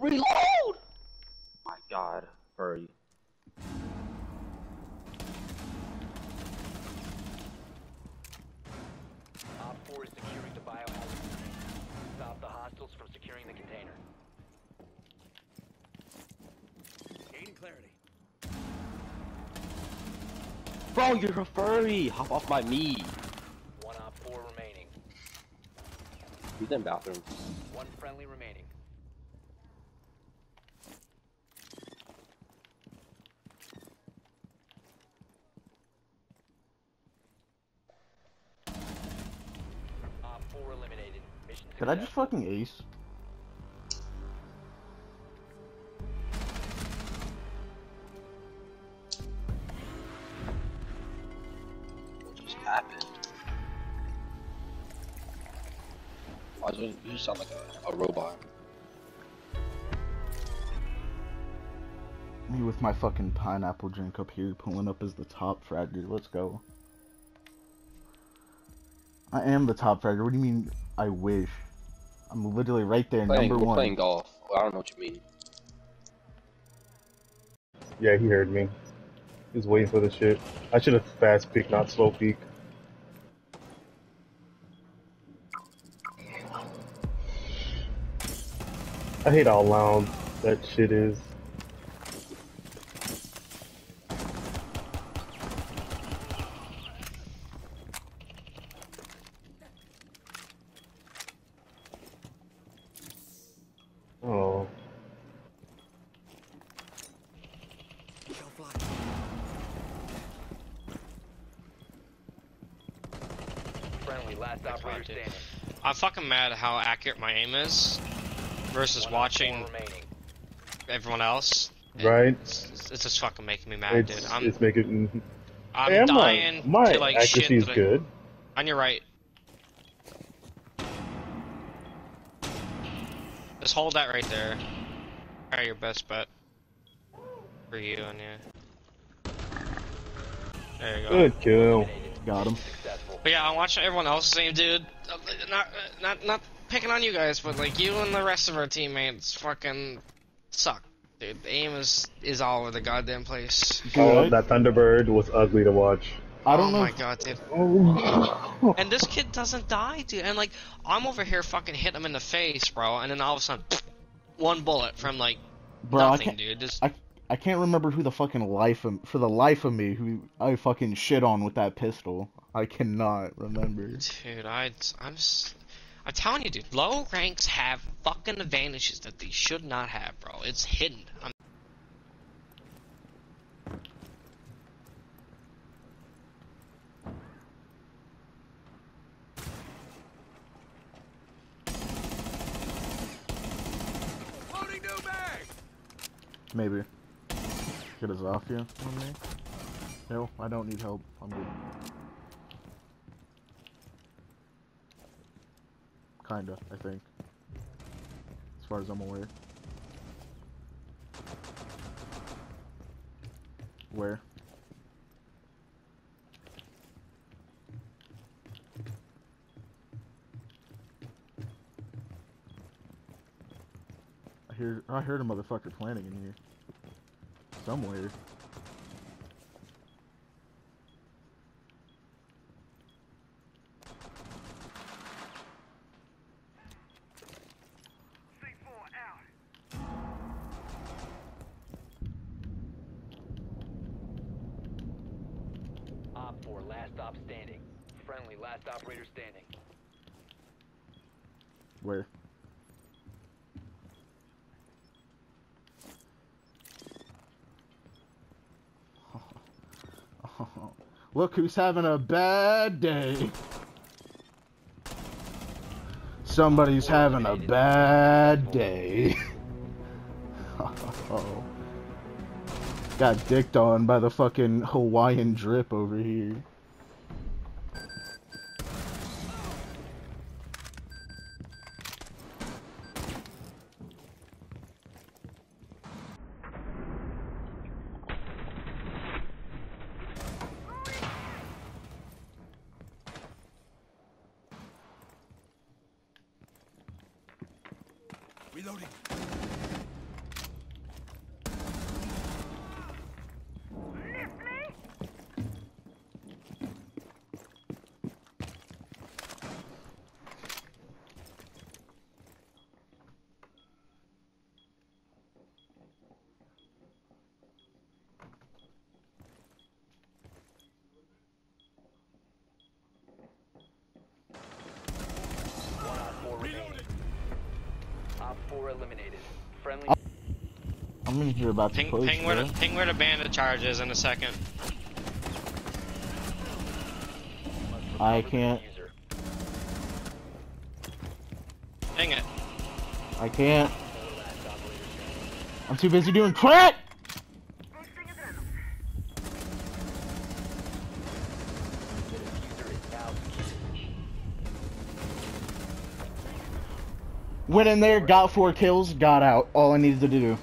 Reload! My god, hurry. Op 4 is securing the biohazard container. Stop the hostiles from securing the container. Gaining clarity. Bro, you're a furry! Hop off my meat! One Op 4 remaining. He's in bathroom. One friendly remaining. Op 4 eliminated. Mission Did I just fucking ace? What just happened? Why does you just sound like a, a robot? Me with my fucking pineapple drink up here, pulling up as the top frag, dude. Let's go. I am the top fragger. What do you mean? I wish. I'm literally right there, Playing, number one. playing golf. Well, I don't know what you mean. Yeah, he heard me. He was waiting for the shit. I should have fast peek, not slow peek. I hate how loud that shit is. Friendly, last operator dude. standing. I'm fucking mad at how accurate my aim is versus One watching remaining. everyone else. right? It's, it's just fucking making me mad, It's, dude. I'm, it's making. I'm Hey, I'm not- dying my to like accuracy shit. is that I- good. On your right. Just hold that right there. Probably your best bet. For you and you. There you go. Good kill. Got him. Successful. But yeah, I'm watching everyone else's aim, dude. Uh, Not, not, not picking on you guys, but like you and the rest of our teammates fucking suck, dude. The aim is is all over the goddamn place. Oh, Good. that Thunderbird was ugly to watch. I don't oh know. my god, dude. Oh. And this kid doesn't die, dude. And like, I'm over here fucking hitting him in the face, bro. And then all of a sudden, one bullet from like Bro, I nothing, can't, dude. Just I- I can't remember who the fucking life of, for the life of me who I fucking shit on with that pistol. I cannot remember. Dude, I, I'm, I'm telling you, dude. Low ranks have fucking advantages that they should not have, bro. It's hidden. I'm, Loading new mag. Maybe. Get a Zofia on me. No, I don't need help. I'm good. Kinda, I think. As far as I'm aware. Where? I hear I heard a motherfucker planning in here. Somewhere. Op 4, last stop standing. Friendly, last operator standing. Where? Look who's having a bad day. Somebody's having a bad day. Got dicked on by the fucking Hawaiian drip over here. Reloading. Op 4 eliminated. Friendly I'm in here about to Ping, push, ping, where bro. the, ping where the bandit charge is in a second. I can't. diffuser. Dang it. I can't. Four last operators standing. I'm too busy doing crack! The diffuser is now secured. Went in there, got four kills, got out. All I needed to do.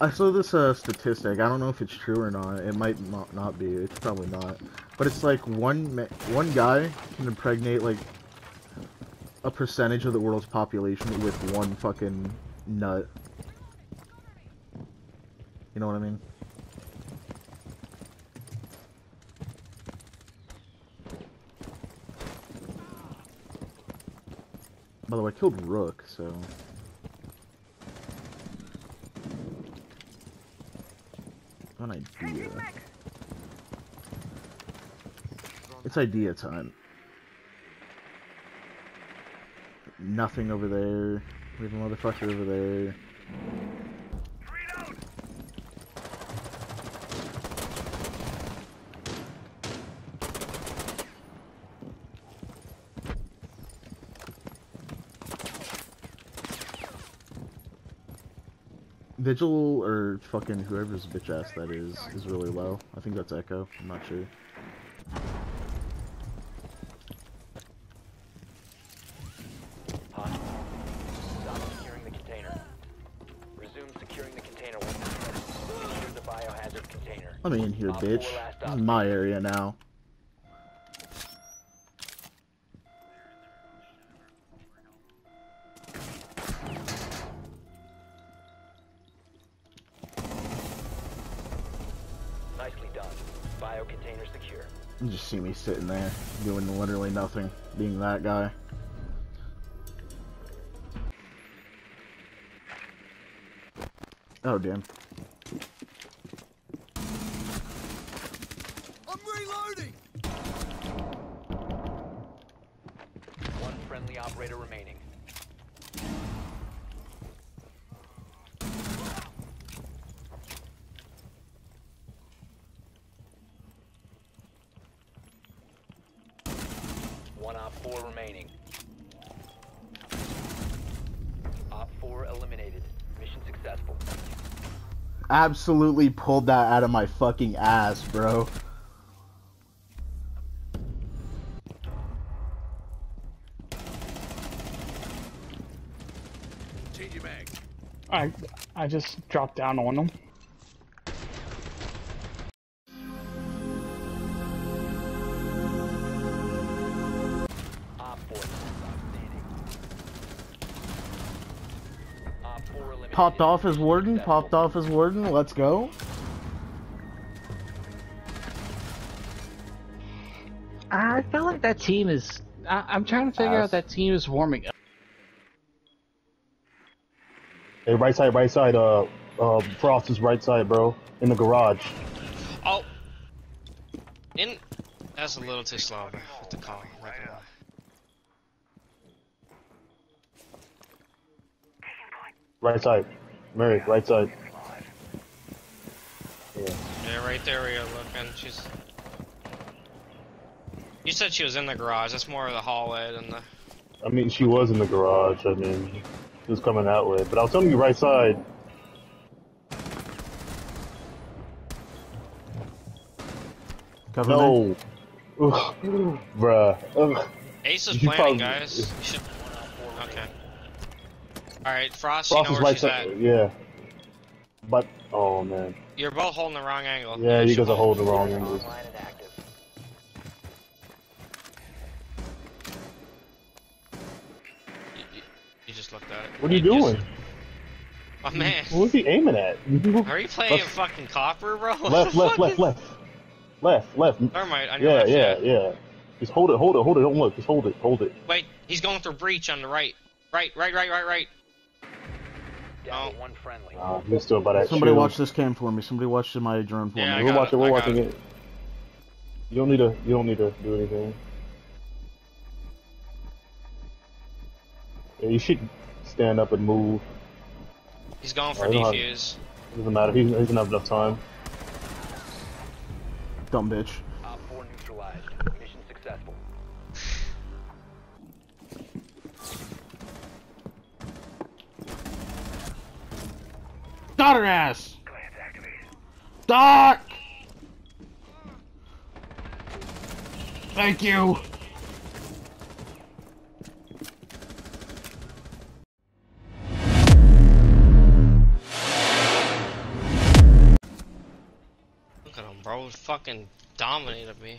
I saw this uh, statistic. I don't know if it's true or not. It might not, not be. It's probably not. But it's like one one guy can impregnate like a percentage of the world's population with one fucking nut. You know what I mean? By the way, I killed Rook, so. An idea. It's idea time. Nothing over there. We have a motherfucker over there. Vigil or fucking whoever's bitch ass that is is really low. I think that's Echo. I'm not sure. Hostile. Stop securing the container. Resume securing the container once again. Secure the biohazard container. Let me in here, bitch. This is my area now. Bio container secure. You just see me sitting there, doing literally nothing, being that guy. Oh damn. I'm reloading! One friendly operator remaining. One op four remaining. Op four eliminated. Mission successful. Absolutely pulled that out of my fucking ass, bro. Change your mag. I I just dropped down on them. Popped off as warden, popped off as warden, let's go. I feel like that team is. I, I'm trying to figure Ass. out that team is warming up. Hey, right side, right side. Uh, uh, Frost is right side, bro. In the garage. Oh! In. That's a little too slow with the call. not gonna lie. Right side. Mary, right side. Yeah. Yeah, right there where you're looking. She's. You said she was in the garage. That's more of the hallway than the. I mean, she was in the garage. I mean, she was coming that way. But I was telling you, right side. Cover. No. Ugh. Bruh. Ugh. Ace is You planning, probably- guys. You should. Okay. Alright, Frost, Frost you is know where right she's side. at. Yeah. But, oh man. You're both holding the wrong angle. Yeah, you guys are hold- holding the wrong angle. Online and active. You, you- you just looked at it. What are you just- doing? Oh man. What was he aiming at? Are you playing Left- fucking copper, bro? Left, left, left, left. Left, left. Mind. On your Yeah, yeah, yeah. Just hold it, hold it, hold it. Don't look. Just hold it, hold it. Wait, he's going through breach on the right. Right, right, right, right, right. Down Oh. one friendly. Uh, he's still by that Somebody shield. watch this cam for me. Somebody watch my drone for Yeah, I me. We're watching. it, We're watching it. it. You don't need to. You don't need to do anything. Yeah, you should stand up and move. He's going for I don't have- defuse. Doesn't matter. He, he doesn't have enough time. Dumb bitch. Got her ass! Doc! Thank you! Look at him, bro. He fucking dominated me.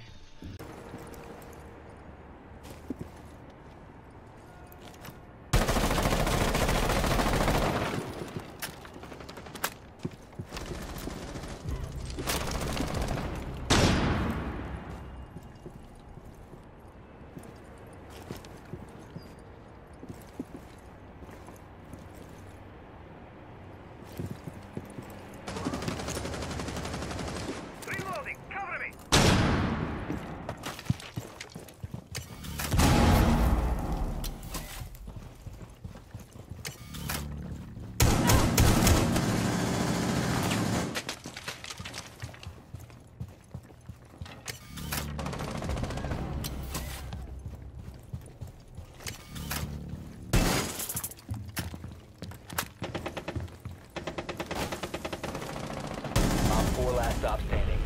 4 last stop standing.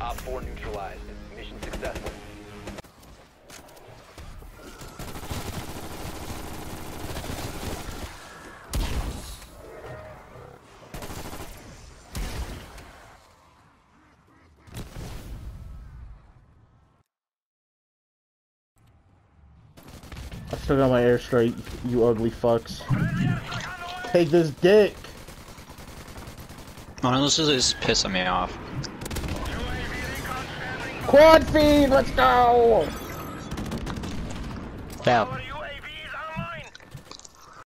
Op 4 neutralized. Mission successful. I still got my airstrike, you ugly fucks. Take this dick! Honestly, this is pissing me off. Quad feed, let's go! Down.